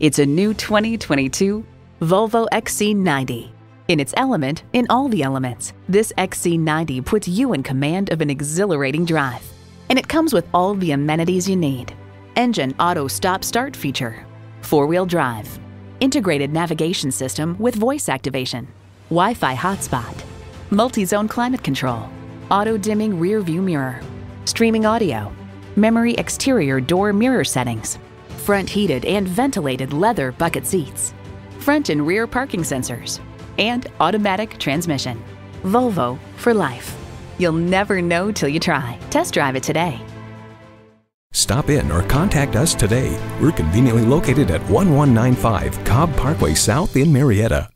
It's a new 2022 Volvo XC90. In its element, in all the elements, this XC90 puts you in command of an exhilarating drive. And it comes with all the amenities you need. Engine auto stop start feature, four-wheel drive, integrated navigation system with voice activation, Wi-Fi hotspot, multi-zone climate control, auto-dimming rear view mirror, streaming audio, memory exterior door mirror settings, front heated and ventilated leather bucket seats, front and rear parking sensors, and automatic transmission. Volvo for life. You'll never know till you try. Test drive it today. Stop in or contact us today. We're conveniently located at 1195 Cobb Parkway South in Marietta.